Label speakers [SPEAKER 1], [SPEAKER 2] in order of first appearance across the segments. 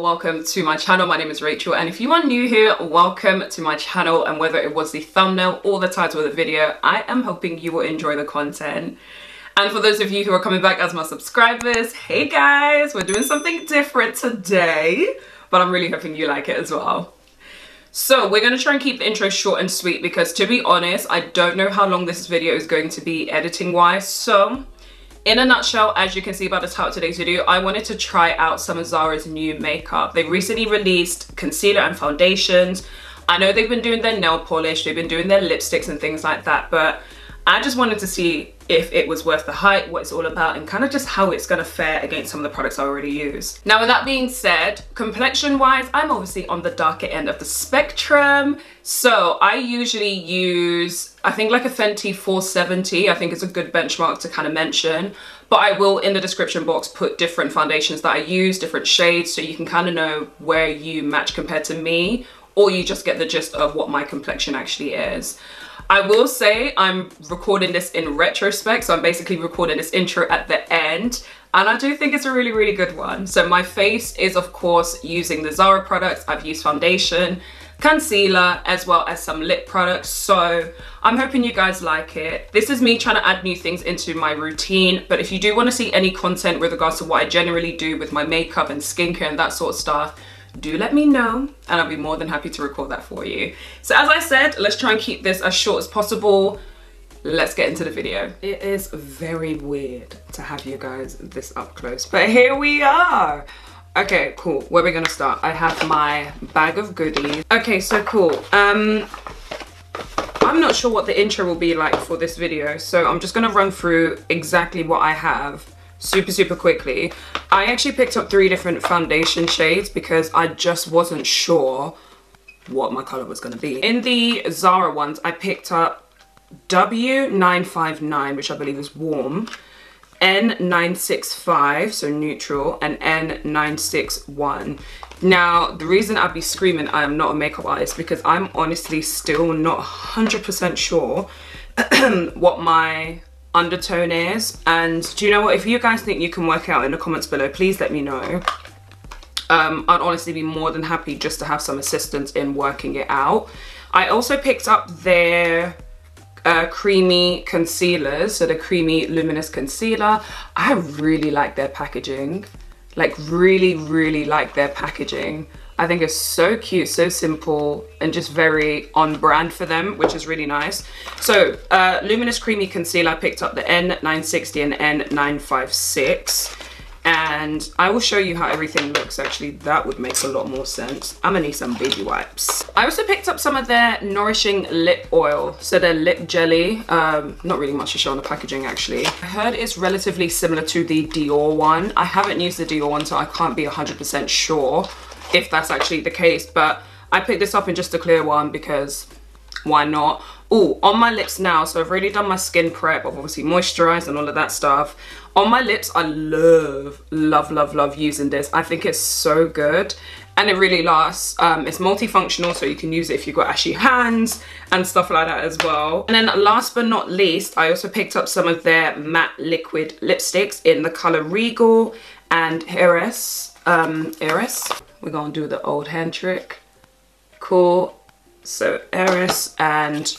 [SPEAKER 1] welcome to my channel. My name is Racheal and if you are new here, welcome to my channel and whether it was the thumbnail or the title of the video, I am hoping you will enjoy the content. And for those of you who are coming back as my subscribers, hey guys, we're doing something different today, but I'm really hoping you like it as well. So we're going to try and keep the intro short and sweet because to be honest, I don't know how long this video is going to be editing wise. So in a nutshell, as you can see by the title of today's video, I wanted to try out some of Zara's new makeup. They recently released concealer and foundations. I know they've been doing their nail polish, they've been doing their lipsticks and things like that, but I just wanted to see if it was worth the hype, what it's all about, and kind of just how it's gonna fare against some of the products I already use. Now with that being said, complexion wise, I'm obviously on the darker end of the spectrum. So I usually use, I think like a Fenty 470, I think it's a good benchmark to kind of mention. But I will in the description box put different foundations that I use, different shades, so you can kind of know where you match compared to me, or you just get the gist of what my complexion actually is. I will say I'm recording this in retrospect, so I'm basically recording this intro at the end, and I do think it's a really, really good one. So my face is, of course, using the Zara products. I've used foundation, concealer, as well as some lip products, so I'm hoping you guys like it. This is me trying to add new things into my routine, but if you do want to see any content with regards to what I generally do with my makeup and skincare and that sort of stuff, do let me know and I'll be more than happy to record that for you. So as I said, let's try and keep this as short as possible. Let's get into the video. It is very weird to have you guys this up close, but here we are. Okay, cool. Where are we gonna start? I have my bag of goodies. Okay, so cool. Um, I'm not sure what the intro will be like for this video, so I'm just gonna run through exactly what I have super super quickly. I actually picked up three different foundation shades because i just wasn't sure what my color was going to be. In the zara ones i picked up w959 which i believe is warm n965 so neutral and n961 now the reason i'd be screaming i am not a makeup artist because i'm honestly still not 100 percent sure what my undertone is. And do you know what? If you guys think you can work out in the comments below please let me know. Um, I'd honestly be more than happy just to have some assistance in working it out. I also picked up their uh, creamy concealers so the creamy luminous concealer. I really like their packaging. Like really really like their packaging I think it's so cute, so simple, and just very on brand for them, which is really nice. So, uh, Luminous Creamy Concealer, I picked up the N960 and N956. And I will show you how everything looks, actually. That would make a lot more sense. I'm gonna need some baby wipes. I also picked up some of their Nourishing Lip Oil. So their lip jelly. Um, not really much to show on the packaging, actually. I heard it's relatively similar to the Dior one. I haven't used the Dior one, so I can't be 100% sure if that's actually the case but I picked this up in just a clear one because why not? Oh on my lips now so I've already done my skin prep I've obviously moisturized and all of that stuff. On my lips I love love love love using this. I think it's so good and it really lasts. Um, it's multifunctional so you can use it if you've got ashy hands and stuff like that as well. And then last but not least I also picked up some of their matte liquid lipsticks in the color Regal and Heiress um, Heiress we're gonna do the old hand trick. Cool. So Heiress and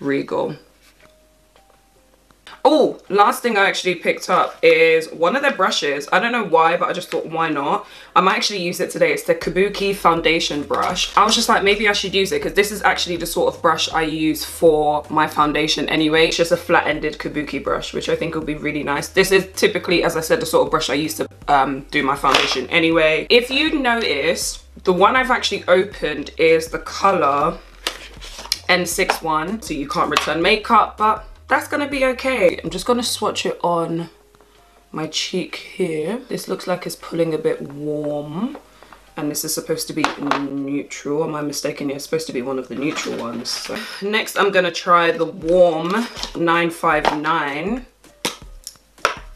[SPEAKER 1] Regal. Oh, last thing I actually picked up is one of their brushes. I don't know why, but I just thought, why not? I might actually use it today. It's the Kabuki foundation brush. I was just like, maybe I should use it because this is actually the sort of brush I use for my foundation anyway. It's just a flat-ended Kabuki brush, which I think will be really nice. This is typically, as I said, the sort of brush I use to um, do my foundation anyway. If you notice, the one I've actually opened is the color N61, so you can't return makeup, but that's gonna be okay. I'm just gonna swatch it on my cheek here. This looks like it's pulling a bit warm and this is supposed to be neutral. Am I mistaken? It's supposed to be one of the neutral ones. So. Next, I'm gonna try the warm 959.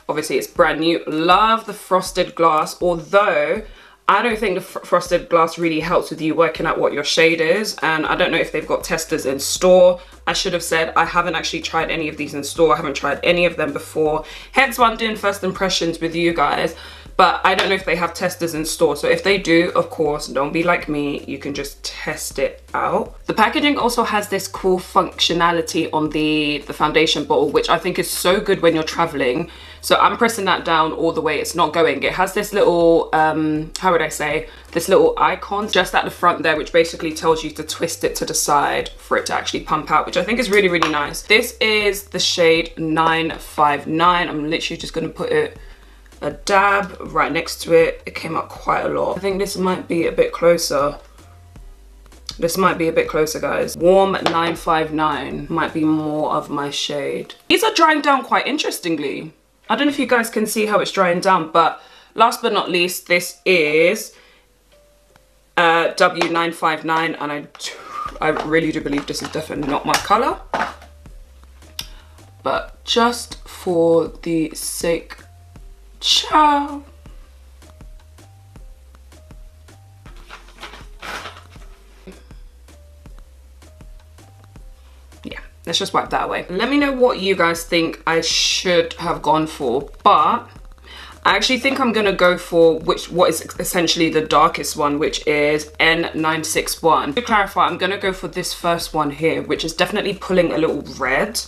[SPEAKER 1] Obviously, it's brand new. Love the frosted glass, although I don't think the fr frosted glass really helps with you working out what your shade is and I don't know if they've got testers in store. I should have said I haven't actually tried any of these in store. I haven't tried any of them before. Hence why I'm doing first impressions with you guys. but I don't know if they have testers in store. So if they do, of course, don't be like me. You can just test it out. The packaging also has this cool functionality on the, the foundation bottle, which I think is so good when you're traveling. So I'm pressing that down all the way. It's not going. It has this little, um, how would I say, this little icon just at the front there, which basically tells you to twist it to the side for it to actually pump out, which I think is really, really nice. This is the shade 959. I'm literally just going to put it a dab right next to it. It came up quite a lot. I think this might be a bit closer. This might be a bit closer, guys. Warm 959 might be more of my shade. These are drying down quite interestingly. I don't know if you guys can see how it's drying down, but last but not least, this is uh, W959, and I, I really do believe this is definitely not my color. But just for the sake Ciao. Let's just wipe that away. Let me know what you guys think I should have gone for, but I actually think I'm gonna go for which what is essentially the darkest one, which is N961. To clarify, I'm gonna go for this first one here, which is definitely pulling a little red.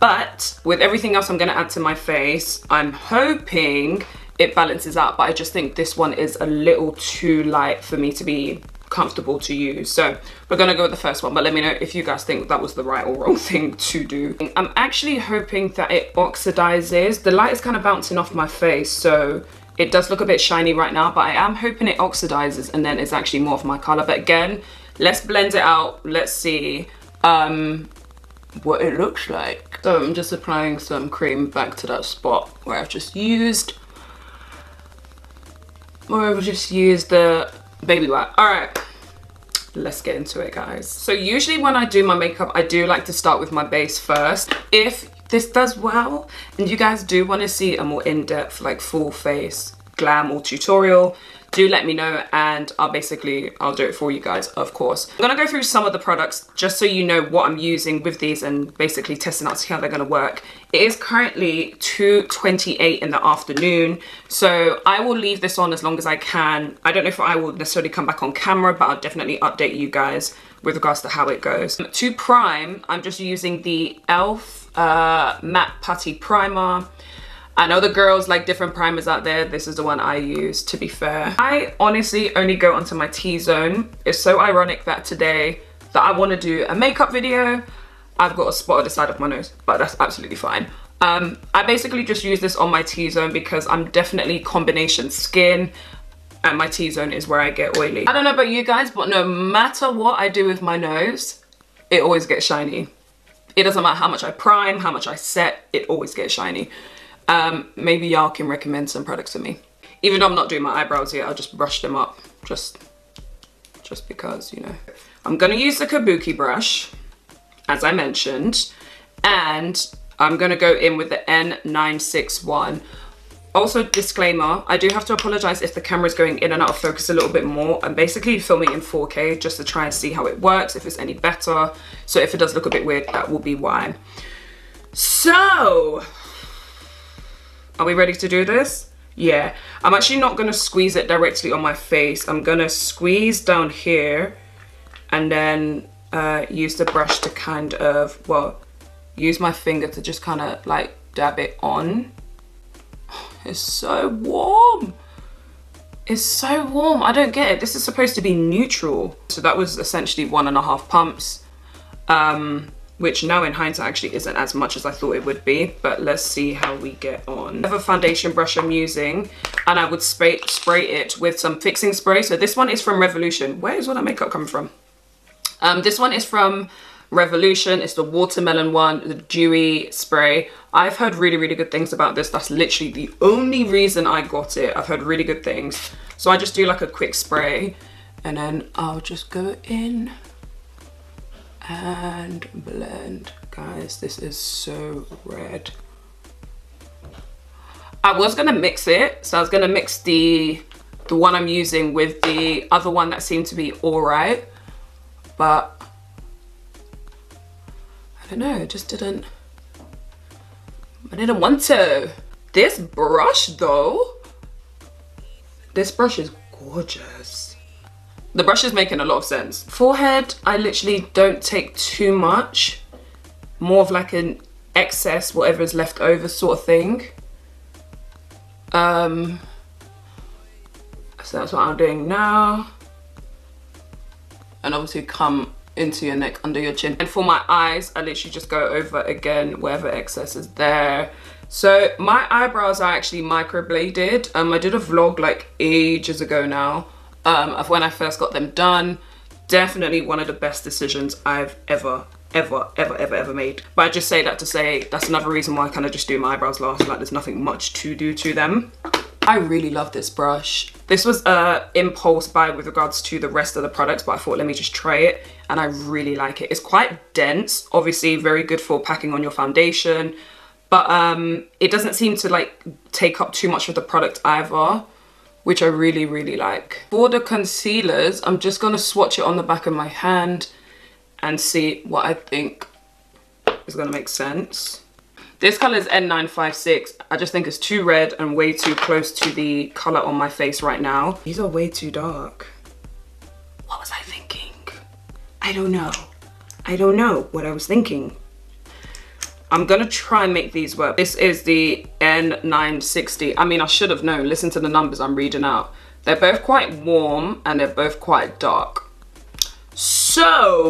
[SPEAKER 1] But with everything else I'm gonna add to my face, I'm hoping it balances out, but I just think this one is a little too light for me to be comfortable to use. So we're gonna go with the first one, but let me know if you guys think that was the right or wrong thing to do. I'm actually hoping that it oxidizes. The light is kind of bouncing off my face, so it does look a bit shiny right now, but I am hoping it oxidizes and then it's actually more of my color. But again, let's blend it out. Let's see. Um, what it looks like. So I'm just applying some cream back to that spot where I've just used, where I've just used the baby wipe. All right, let's get into it guys. So usually when I do my makeup, I do like to start with my base first. If this does well and you guys do want to see a more in-depth like full face glam or tutorial, do let me know and I'll basically, I'll do it for you guys, of course. I'm gonna go through some of the products just so you know what I'm using with these and basically testing out to see how they're gonna work. It is currently 2.28 in the afternoon, so I will leave this on as long as I can. I don't know if I will necessarily come back on camera, but I'll definitely update you guys with regards to how it goes. To prime, I'm just using the e.l.f. Uh, Matte Putty Primer. I know the girls like different primers out there. This is the one I use, to be fair. I honestly only go onto my T-zone. It's so ironic that today that I want to do a makeup video, I've got a spot on the side of my nose, but that's absolutely fine. Um, I basically just use this on my T-zone because I'm definitely combination skin and my T-zone is where I get oily. I don't know about you guys, but no matter what I do with my nose, it always gets shiny. It doesn't matter how much I prime, how much I set, it always gets shiny um, maybe y'all can recommend some products to me. Even though I'm not doing my eyebrows yet, I'll just brush them up just, just because, you know. I'm gonna use the Kabuki brush, as I mentioned, and I'm gonna go in with the N961. Also, disclaimer, I do have to apologize if the camera is going in and out of focus a little bit more. I'm basically filming in 4K just to try and see how it works, if it's any better. So if it does look a bit weird, that will be why. So, are we ready to do this? Yeah, I'm actually not gonna squeeze it directly on my face. I'm gonna squeeze down here and then uh, use the brush to kind of, well, use my finger to just kind of like dab it on. It's so warm. It's so warm. I don't get it. This is supposed to be neutral. So that was essentially one and a half pumps. Um, which now in hindsight actually isn't as much as I thought it would be, but let's see how we get on. A foundation brush I'm using and I would spray, spray it with some fixing spray. So this one is from Revolution. Where is all that makeup coming from? Um, this one is from Revolution. It's the watermelon one, the dewy spray. I've heard really, really good things about this. That's literally the only reason I got it. I've heard really good things. So I just do like a quick spray and then I'll just go in and blend. Guys, this is so red. I was gonna mix it, so I was gonna mix the the one I'm using with the other one that seemed to be all right, but I don't know, just didn't, I didn't want to. This brush though, This brush is gorgeous. The brush is making a lot of sense. Forehead, I literally don't take too much. More of like an excess, whatever is left over sort of thing. Um, so that's what I'm doing now. And obviously come into your neck, under your chin. And for my eyes, I literally just go over again wherever excess is there. So my eyebrows are actually microbladed. Um, I did a vlog like ages ago now um, of when I first got them done. Definitely one of the best decisions I've ever ever, ever, ever, ever made. But I just say that to say that's another reason why I kind of just do my eyebrows last. Like there's nothing much to do to them. I really love this brush. This was a impulse buy with regards to the rest of the products, but I thought let me just try it and I really like it. It's quite dense, obviously very good for packing on your foundation, but um, it doesn't seem to like take up too much of the product either which I really, really like. For the concealers, I'm just gonna swatch it on the back of my hand and see what I think is gonna make sense. This color is N956. I just think it's too red and way too close to the color on my face right now. These are way too dark. What was I thinking? I don't know. I don't know what I was thinking. I'm gonna try and make these work. This is the N960. I mean, I should have known. Listen to the numbers I'm reading out. They're both quite warm and they're both quite dark. So,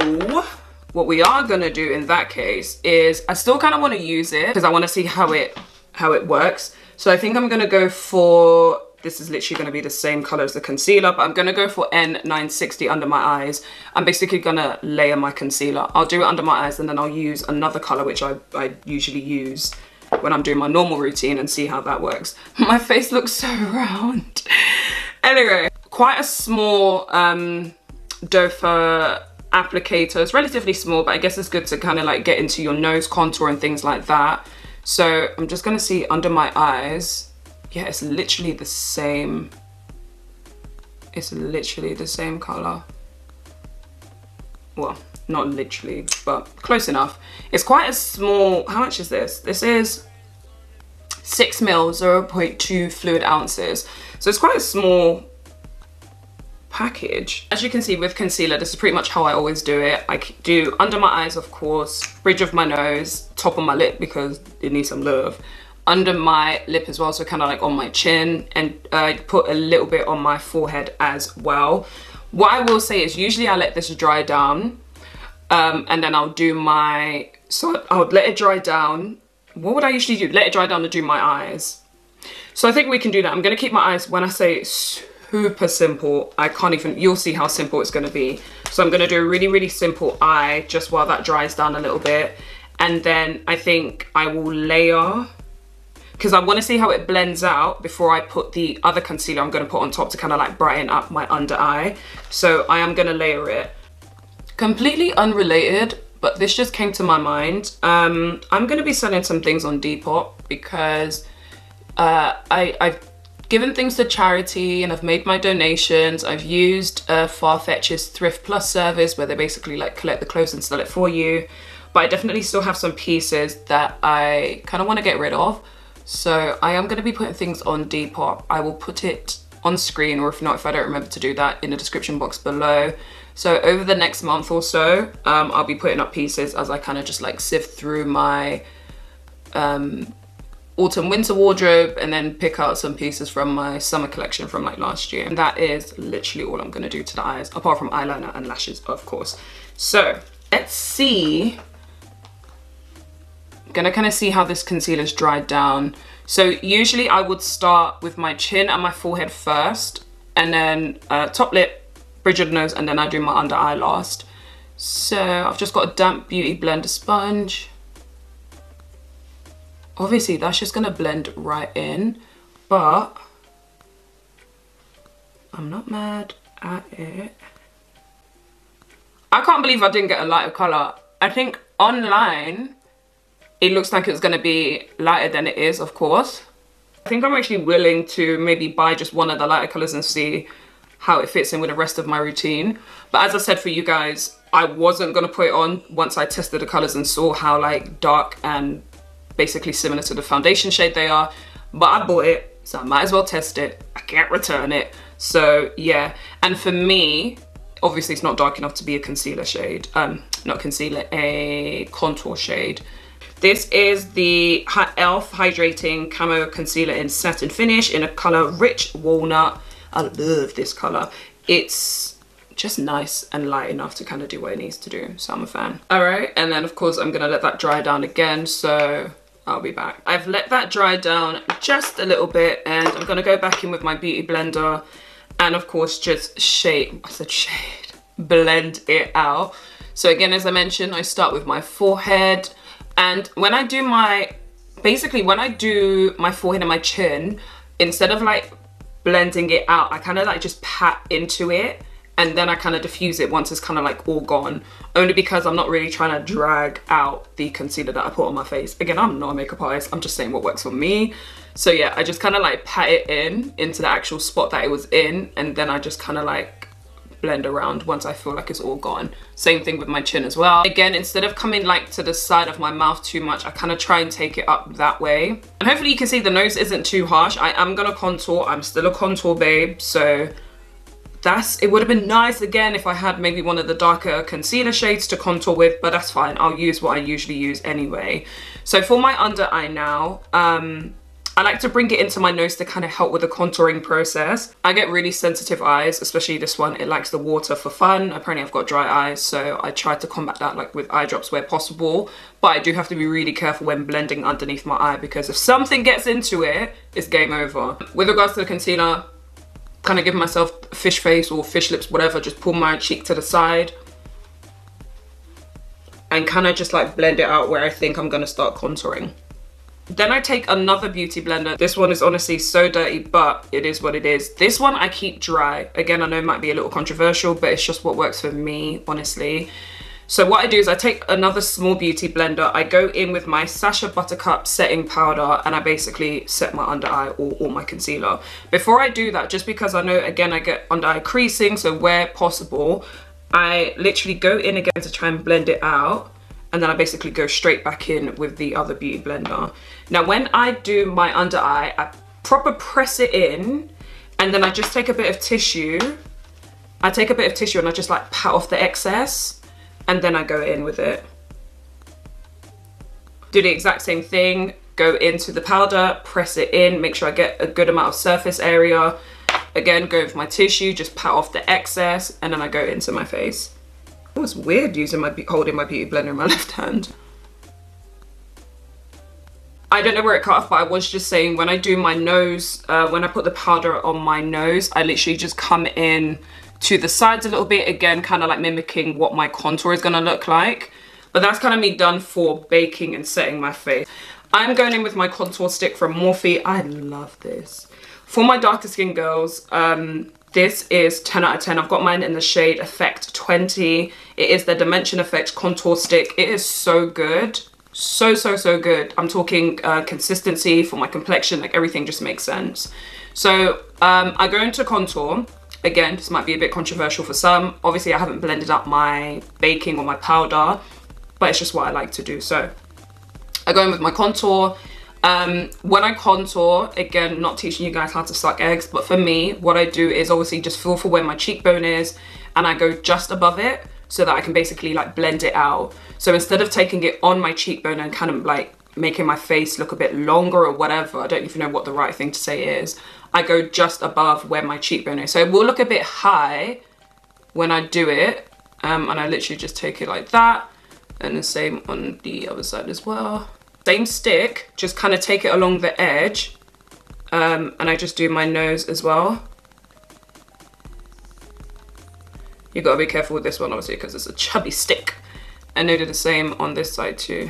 [SPEAKER 1] what we are gonna do in that case is, I still kind of wanna use it because I wanna see how it, how it works. So I think I'm gonna go for, this is literally gonna be the same color as the concealer, but I'm gonna go for N960 under my eyes. I'm basically gonna layer my concealer. I'll do it under my eyes and then I'll use another color, which I, I usually use when I'm doing my normal routine and see how that works. My face looks so round. anyway, quite a small um, foot applicator. It's relatively small, but I guess it's good to kind of like get into your nose contour and things like that. So I'm just gonna see under my eyes. Yeah, it's literally the same. It's literally the same color. Well, not literally, but close enough. It's quite a small, how much is this? This is 6 mil, 0.2 fluid ounces. So it's quite a small package. As you can see with concealer, this is pretty much how I always do it. I do under my eyes, of course, bridge of my nose, top of my lip because it needs some love, under my lip as well, so kind of like on my chin, and I uh, put a little bit on my forehead as well. What I will say is usually I let this dry down um, and then I'll do my, so I would let it dry down. What would I usually do? Let it dry down and do my eyes. So I think we can do that. I'm gonna keep my eyes, when I say super simple. I can't even, you'll see how simple it's gonna be. So I'm gonna do a really, really simple eye just while that dries down a little bit. And then I think I will layer, because I wanna see how it blends out before I put the other concealer I'm gonna put on top to kind of like brighten up my under eye. So I am gonna layer it. Completely unrelated, but this just came to my mind. Um, I'm gonna be selling some things on Depop because uh, I, I've given things to charity and I've made my donations. I've used uh, Farfetch's Thrift Plus service where they basically like collect the clothes and sell it for you. But I definitely still have some pieces that I kind of want to get rid of. So I am going to be putting things on Depop. I will put it on screen or if not, if I don't remember to do that in the description box below. So over the next month or so, um, I'll be putting up pieces as I kind of just like sift through my um, autumn winter wardrobe and then pick out some pieces from my summer collection from like last year. And that is literally all I'm gonna do to the eyes, apart from eyeliner and lashes, of course. So let's see. Gonna kind of see how this concealer's dried down. So usually I would start with my chin and my forehead first, and then uh, top lip, bridge of the nose, and then I do my under eye last. So I've just got a damp beauty blender sponge obviously that's just gonna blend right in but I'm not mad at it I can't believe I didn't get a lighter color I think online it looks like it's gonna be lighter than it is of course I think I'm actually willing to maybe buy just one of the lighter colors and see how it fits in with the rest of my routine but as I said for you guys I wasn't gonna put it on once I tested the colors and saw how like dark and basically similar to the foundation shade they are. But I bought it so I might as well test it. I can't return it. So yeah, and for me, obviously it's not dark enough to be a concealer shade, um, not concealer, a contour shade. This is the e.l.f. Hydrating Camo Concealer in Satin Finish in a colour Rich Walnut. I love this colour. It's just nice and light enough to kind of do what it needs to do. So I'm a fan. All right, and then of course I'm gonna let that dry down again. So I'll be back. I've let that dry down just a little bit and I'm gonna go back in with my beauty blender and of course just shade, I said shade, blend it out. So again, as I mentioned, I start with my forehead and when I do my, basically when I do my forehead and my chin, instead of like blending it out, I kind of like just pat into it and then I kind of diffuse it once it's kind of like all gone. Only because I'm not really trying to drag out the concealer that I put on my face. Again I'm not a makeup artist. I'm just saying what works for me. So yeah I just kind of like pat it in into the actual spot that it was in and then I just kind of like blend around once I feel like it's all gone. Same thing with my chin as well. Again, instead of coming like to the side of my mouth too much, I kind of try and take it up that way. And hopefully you can see the nose isn't too harsh. I am gonna contour, I'm still a contour babe, so that's, it would have been nice again if I had maybe one of the darker concealer shades to contour with, but that's fine. I'll use what I usually use anyway. So for my under eye now, um, I like to bring it into my nose to kind of help with the contouring process. I get really sensitive eyes, especially this one. It likes the water for fun. Apparently I've got dry eyes, so I try to combat that like with eye drops where possible. But I do have to be really careful when blending underneath my eye because if something gets into it, it's game over. With regards to the concealer, kind of give myself fish face or fish lips, whatever, just pull my cheek to the side and kind of just like blend it out where I think I'm gonna start contouring. Then I take another beauty blender. This one is honestly so dirty, but it is what it is. This one I keep dry. Again, I know it might be a little controversial, but it's just what works for me, honestly. So what I do is I take another small beauty blender, I go in with my Sacha Buttercup setting powder and I basically set my under eye or, or my concealer. Before I do that, just because I know again I get under eye creasing, so where possible, I literally go in again to try and blend it out and then I basically go straight back in with the other beauty blender. Now when I do my under eye, I proper press it in and then I just take a bit of tissue. I take a bit of tissue and I just like pat off the excess and then I go in with it. Do the exact same thing, go into the powder, press it in, make sure I get a good amount of surface area. Again, go with my tissue, just pat off the excess and then I go into my face. It was weird using my holding my beauty blender in my left hand. I don't know where it cut off, but I was just saying when I do my nose, uh, when I put the powder on my nose, I literally just come in to the sides a little bit, again, kind of like mimicking what my contour is gonna look like. But that's kind of me done for baking and setting my face. I'm going in with my contour stick from Morphe. I love this. For my darker skin girls, um, this is 10 out of 10. I've got mine in the shade Effect 20. It is the Dimension Effect contour stick. It is so good. So, so, so good. I'm talking uh, consistency for my complexion, like everything just makes sense. So um, I go into contour. Again, this might be a bit controversial for some. Obviously, I haven't blended up my baking or my powder, but it's just what I like to do. So I go in with my contour um, when I contour, again, not teaching you guys how to suck eggs, but for me, what I do is obviously just feel for where my cheekbone is and I go just above it so that I can basically like blend it out. So instead of taking it on my cheekbone and kind of like making my face look a bit longer or whatever, I don't even know what the right thing to say is, I go just above where my cheekbone is. So it will look a bit high when I do it um, and I literally just take it like that and the same on the other side as well. Same stick, just kind of take it along the edge um, and I just do my nose as well. You gotta be careful with this one obviously because it's a chubby stick. And I do the same on this side too.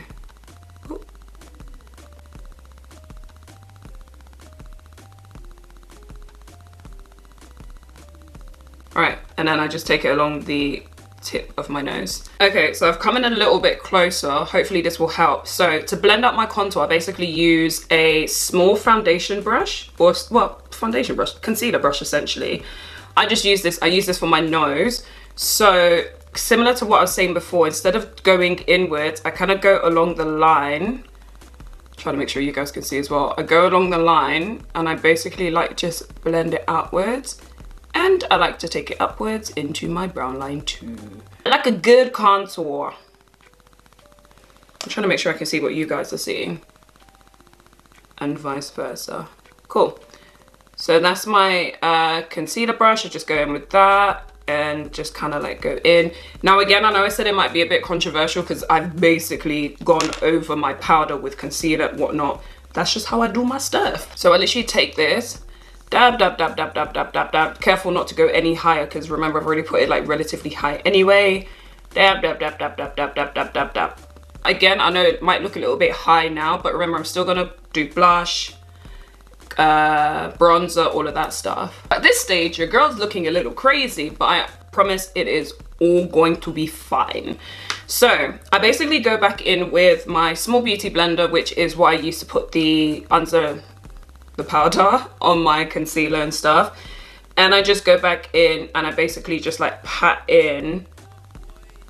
[SPEAKER 1] Alright, and then I just take it along the tip of my nose. Okay, so I've come in a little bit closer. Hopefully this will help. So to blend up my contour, I basically use a small foundation brush or, well, foundation brush, concealer brush essentially. I just use this, I use this for my nose. So similar to what I was saying before, instead of going inwards, I kind of go along the line try to make sure you guys can see as well. I go along the line and I basically like just blend it outwards and I like to take it upwards into my brown line too. I like a good contour. I'm trying to make sure I can see what you guys are seeing and vice versa. Cool. So that's my uh, concealer brush. I just go in with that and just kind of like go in. Now again, I know I said it might be a bit controversial because I've basically gone over my powder with concealer and whatnot. That's just how I do my stuff. So I literally take this, dab, dab, dab, dab, dab, dab, dab, dab. Careful not to go any higher because remember I've already put it like relatively high anyway. Dab, dab, dab, dab, dab, dab, dab, dab, dab, dab. Again, I know it might look a little bit high now, but remember I'm still gonna do blush, uh, bronzer, all of that stuff. At this stage, your girl's looking a little crazy, but I promise it is all going to be fine. So I basically go back in with my small beauty blender, which is what I used to put the under the powder on my concealer and stuff. And I just go back in and I basically just like pat in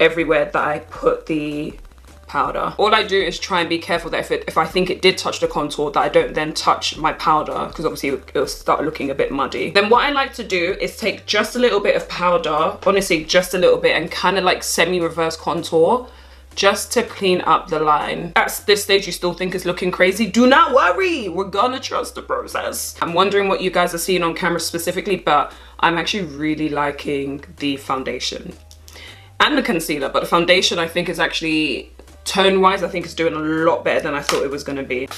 [SPEAKER 1] everywhere that I put the powder. All I do is try and be careful that if, it, if I think it did touch the contour that I don't then touch my powder because obviously it'll start looking a bit muddy. Then what I like to do is take just a little bit of powder, honestly just a little bit and kind of like semi-reverse contour just to clean up the line. At this stage, you still think it's looking crazy? Do not worry, we're gonna trust the process. I'm wondering what you guys are seeing on camera specifically, but I'm actually really liking the foundation and the concealer, but the foundation I think is actually tone wise I think it's doing a lot better than I thought it was to be.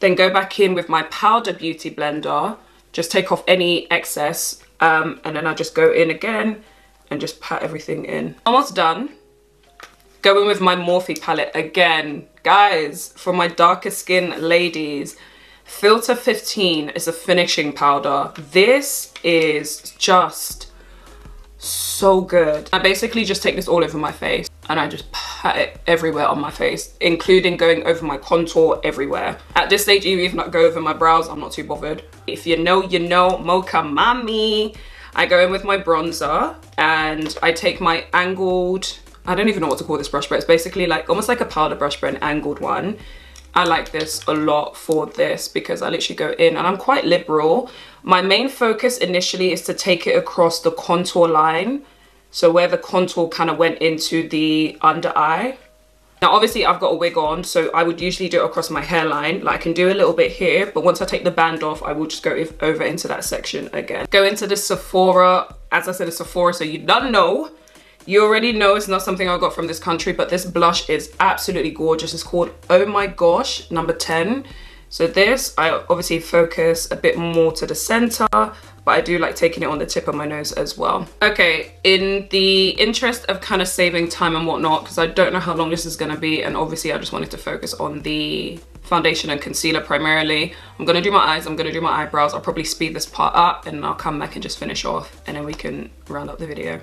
[SPEAKER 1] Then go back in with my powder beauty blender, just take off any excess um, and then I just go in again and just pat everything in. Almost done. Go in with my Morphe palette again. Guys, for my darker skin ladies, Filter 15 is a finishing powder. This is just so good. I basically just take this all over my face and I just pat it everywhere on my face, including going over my contour everywhere. At this stage, even if not go over my brows, I'm not too bothered. If you know, you know, Mocha Mami. I go in with my bronzer and I take my angled, I don't even know what to call this brush, but it's basically like almost like a powder brush, but an angled one. I like this a lot for this because I literally go in and I'm quite liberal. My main focus initially is to take it across the contour line. So where the contour kind of went into the under eye. Now obviously I've got a wig on so I would usually do it across my hairline. Like I can do a little bit here but once I take the band off I will just go over into that section again. Go into the Sephora, as I said it's Sephora so you don't know you already know it's not something I got from this country, but this blush is absolutely gorgeous. It's called Oh My Gosh, number 10. So this, I obviously focus a bit more to the center, but I do like taking it on the tip of my nose as well. Okay, in the interest of kind of saving time and whatnot, because I don't know how long this is gonna be, and obviously I just wanted to focus on the foundation and concealer primarily. I'm gonna do my eyes, I'm gonna do my eyebrows. I'll probably speed this part up and I'll come back and just finish off and then we can round up the video.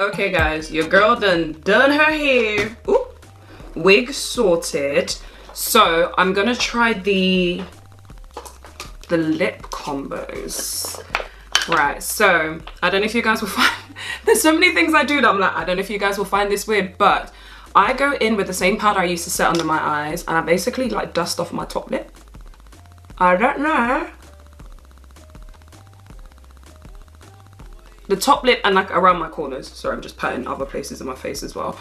[SPEAKER 1] Okay guys, your girl done done her hair. Ooh, wig sorted. So I'm gonna try the the lip combos. Right, so I don't know if you guys will find, there's so many things I do that I'm like, I don't know if you guys will find this weird, but I go in with the same powder I used to set under my eyes and I basically like dust off my top lip. I don't know the top lip and like around my corners. Sorry, I'm just patting other places in my face as well.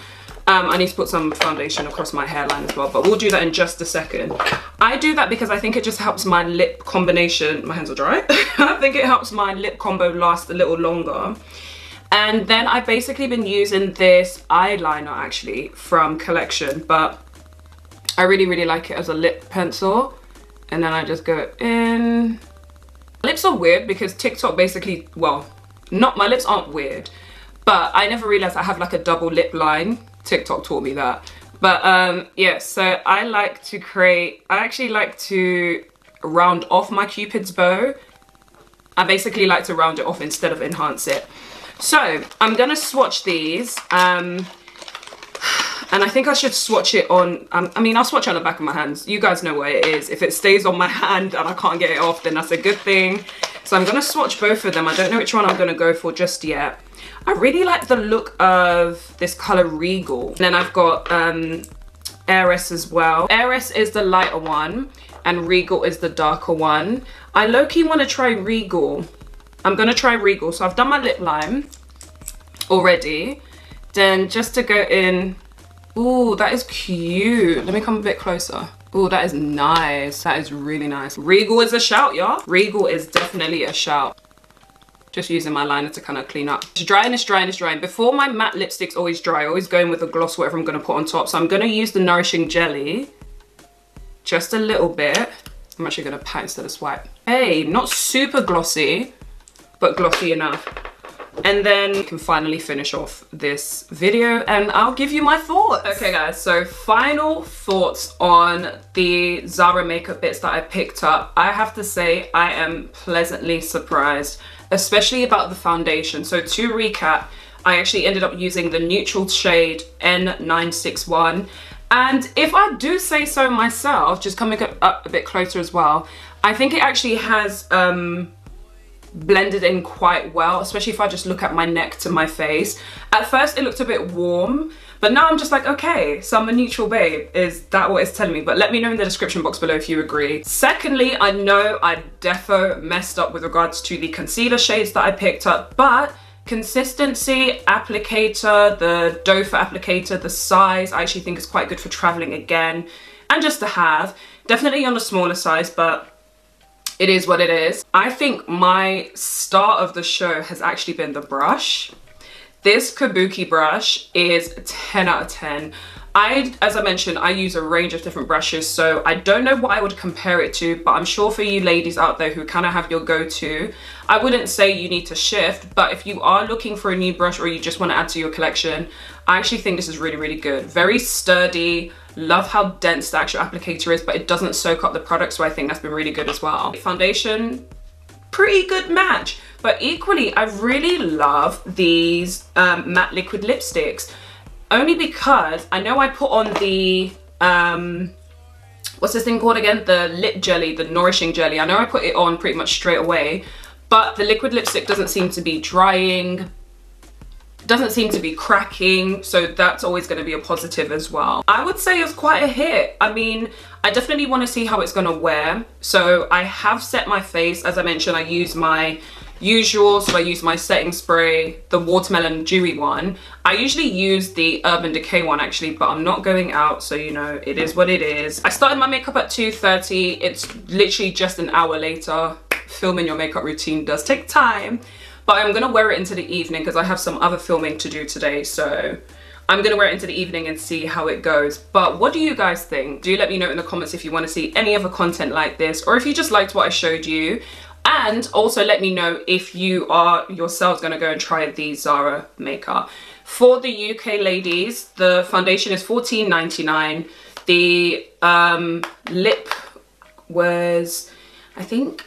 [SPEAKER 1] Um, I need to put some foundation across my hairline as well, but we'll do that in just a second. I do that because I think it just helps my lip combination, my hands are dry. I think it helps my lip combo last a little longer. And then I've basically been using this eyeliner actually from Collection, but I really, really like it as a lip pencil. And then I just go in. Lips are weird because TikTok basically, well, not, my lips aren't weird, but I never realized I have like a double lip line. TikTok taught me that. But um, yeah, so I like to create, I actually like to round off my cupid's bow. I basically like to round it off instead of enhance it. So I'm gonna swatch these. Um, and I think I should swatch it on, um, I mean, I'll swatch it on the back of my hands. You guys know where it is. If it stays on my hand and I can't get it off, then that's a good thing. So I'm gonna swatch both of them. I don't know which one I'm gonna go for just yet. I really like the look of this color Regal. And then I've got um, Heiress as well. Heiress is the lighter one and Regal is the darker one. I low-key want to try Regal. I'm going to try Regal. So I've done my lip line already. Then just to go in... Ooh, that is cute. Let me come a bit closer. Ooh, that is nice. That is really nice. Regal is a shout, y'all. Regal is definitely a shout just using my liner to kind of clean up. It's drying, it's drying, it's drying. Before my matte lipsticks always dry, always going with a gloss, whatever I'm gonna put on top. So I'm gonna use the Nourishing Jelly, just a little bit. I'm actually gonna pat instead of swipe. Hey, not super glossy, but glossy enough. And then you can finally finish off this video and I'll give you my thoughts. Okay guys, so final thoughts on the Zara makeup bits that I picked up. I have to say I am pleasantly surprised especially about the foundation. So to recap, I actually ended up using the neutral shade N961. And if I do say so myself, just coming up a bit closer as well, I think it actually has um, blended in quite well, especially if I just look at my neck to my face. At first it looked a bit warm, but now I'm just like, okay, so I'm a neutral babe. Is that what it's telling me? But let me know in the description box below if you agree. Secondly, I know I defo messed up with regards to the concealer shades that I picked up, but consistency, applicator, the doe foot applicator, the size, I actually think is quite good for traveling again and just to have. Definitely on a smaller size, but it is what it is. I think my star of the show has actually been the brush. This Kabuki brush is 10 out of 10. I, as I mentioned, I use a range of different brushes, so I don't know what I would compare it to, but I'm sure for you ladies out there who kind of have your go-to, I wouldn't say you need to shift, but if you are looking for a new brush or you just want to add to your collection, I actually think this is really, really good. Very sturdy, love how dense the actual applicator is, but it doesn't soak up the product, so I think that's been really good as well. Foundation, pretty good match. But equally, I really love these um, matte liquid lipsticks. Only because I know I put on the, um, what's this thing called again? The lip jelly, the nourishing jelly. I know I put it on pretty much straight away, but the liquid lipstick doesn't seem to be drying doesn't seem to be cracking so that's always going to be a positive as well i would say it's quite a hit i mean i definitely want to see how it's going to wear so i have set my face as i mentioned i use my usual so i use my setting spray the watermelon dewy one i usually use the urban decay one actually but i'm not going out so you know it is what it is i started my makeup at 2:30. it's literally just an hour later filming your makeup routine does take time but I'm gonna wear it into the evening because I have some other filming to do today so I'm gonna wear it into the evening and see how it goes. But what do you guys think? Do let me know in the comments if you wanna see any other content like this or if you just liked what I showed you. And also let me know if you are yourselves gonna go and try the Zara makeup. For the UK ladies, the foundation is $14.99. The um, lip was, I think,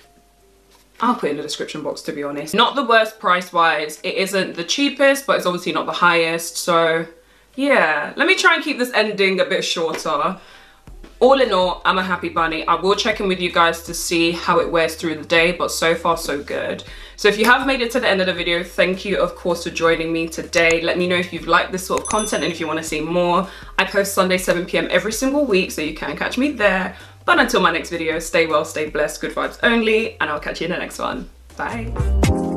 [SPEAKER 1] I'll put in the description box to be honest. Not the worst price wise, it isn't the cheapest, but it's obviously not the highest, so yeah. Let me try and keep this ending a bit shorter. All in all, I'm a happy bunny. I will check in with you guys to see how it wears through the day, but so far so good. So if you have made it to the end of the video, thank you of course for joining me today. Let me know if you've liked this sort of content and if you want to see more. I post Sunday 7pm every single week, so you can catch me there. But until my next video, stay well, stay blessed, good vibes only, and I'll catch you in the next one. Bye.